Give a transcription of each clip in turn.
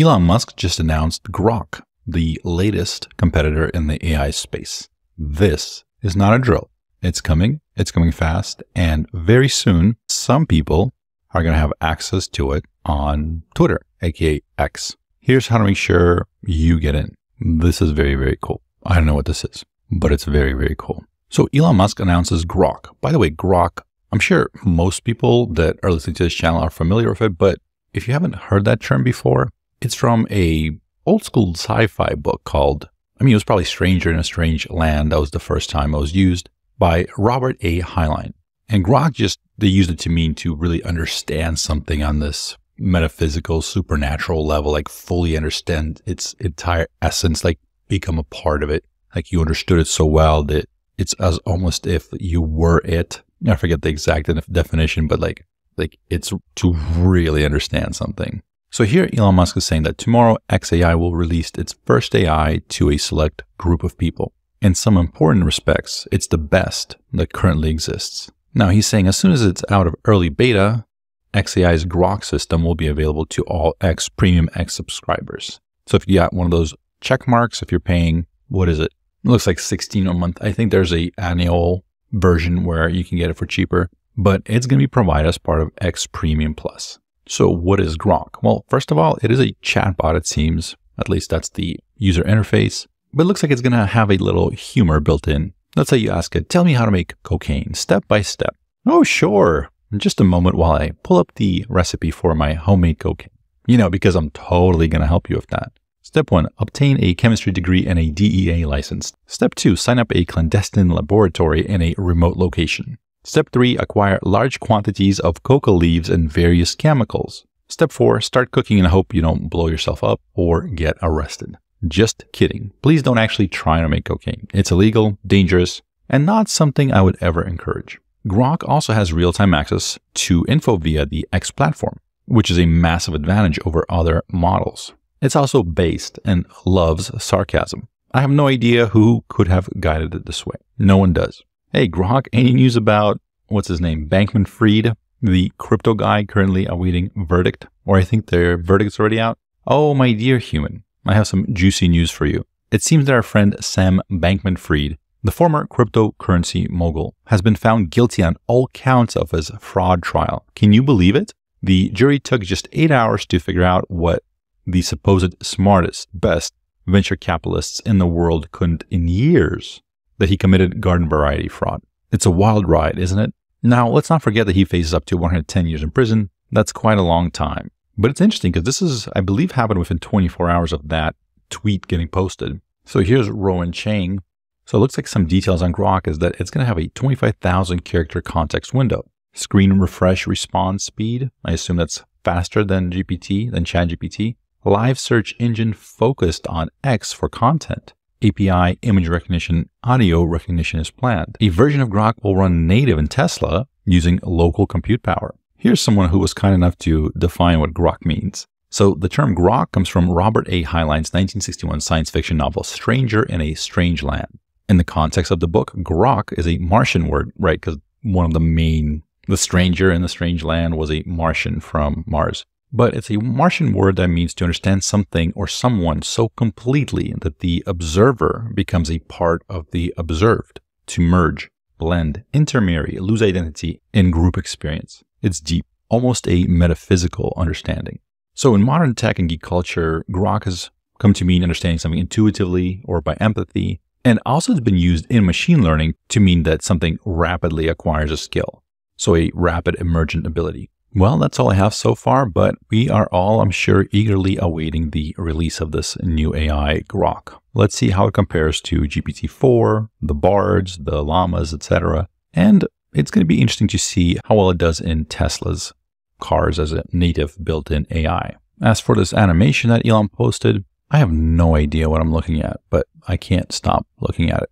Elon Musk just announced Grok, the latest competitor in the AI space. This is not a drill. It's coming, it's coming fast, and very soon, some people are going to have access to it on Twitter, aka X. Here's how to make sure you get in. This is very, very cool. I don't know what this is, but it's very, very cool. So Elon Musk announces Grok. By the way, Grok, I'm sure most people that are listening to this channel are familiar with it, but if you haven't heard that term before, it's from a old school sci-fi book called, I mean, it was probably Stranger in a Strange Land. That was the first time it was used by Robert A. Heinlein. And Grok just, they used it to mean to really understand something on this metaphysical, supernatural level, like fully understand its entire essence, like become a part of it. Like you understood it so well that it's as almost if you were it. I forget the exact definition, but like, like it's to really understand something. So here Elon Musk is saying that tomorrow XAI will release its first AI to a select group of people. In some important respects, it's the best that currently exists. Now, he's saying as soon as it's out of early beta, XAI's Grok system will be available to all X Premium X subscribers. So if you got one of those check marks, if you're paying, what is it? It looks like 16 a month. I think there's a annual version where you can get it for cheaper, but it's going to be provided as part of X Premium Plus. So what is Grok? Well, first of all, it is a chatbot, it seems. At least that's the user interface but it looks like it's going to have a little humor built in. Let's say you ask it, tell me how to make cocaine step by step. Oh, sure. In just a moment while I pull up the recipe for my homemade cocaine. You know, because I'm totally going to help you with that. Step one, obtain a chemistry degree and a DEA license. Step two, sign up a clandestine laboratory in a remote location. Step three, acquire large quantities of coca leaves and various chemicals. Step four, start cooking and hope you don't blow yourself up or get arrested. Just kidding. Please don't actually try to make cocaine. It's illegal, dangerous, and not something I would ever encourage. Grok also has real-time access to info via the X platform, which is a massive advantage over other models. It's also based and loves sarcasm. I have no idea who could have guided it this way. No one does. Hey, Grok, any news about what's his name? Bankman Fried, the crypto guy currently awaiting verdict, or I think their verdict's already out. Oh, my dear human, I have some juicy news for you. It seems that our friend Sam Bankman Fried, the former cryptocurrency mogul, has been found guilty on all counts of his fraud trial. Can you believe it? The jury took just eight hours to figure out what the supposed smartest, best venture capitalists in the world couldn't in years that he committed garden variety fraud. It's a wild ride, isn't it? Now, let's not forget that he faces up to 110 years in prison. That's quite a long time. But it's interesting because this is, I believe, happened within 24 hours of that tweet getting posted. So here's Rowan Cheung. So it looks like some details on Grok is that it's going to have a 25,000 character context window. Screen refresh response speed. I assume that's faster than GPT, than ChatGPT. Live search engine focused on X for content. API image recognition, audio recognition is planned. A version of Grok will run native in Tesla using local compute power. Here's someone who was kind enough to define what grok means. So the term grok comes from Robert A. Heinlein's 1961 science fiction novel Stranger in a Strange Land. In the context of the book, grok is a Martian word, right? Because one of the main, the stranger in the strange land was a Martian from Mars. But it's a Martian word that means to understand something or someone so completely that the observer becomes a part of the observed, to merge, blend, intermarry, lose identity in group experience. It's deep, almost a metaphysical understanding. So in modern tech and geek culture, grok has come to mean understanding something intuitively or by empathy, and also has been used in machine learning to mean that something rapidly acquires a skill. So a rapid emergent ability. Well, that's all I have so far, but we are all, I'm sure, eagerly awaiting the release of this new AI Grok. Let's see how it compares to GPT-4, the Bards, the Llamas, etc. And it's going to be interesting to see how well it does in Tesla's cars as a native built-in AI. As for this animation that Elon posted, I have no idea what I'm looking at, but I can't stop looking at it.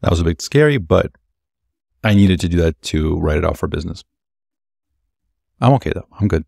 That was a bit scary, but I needed to do that to write it off for business. I'm okay though. I'm good.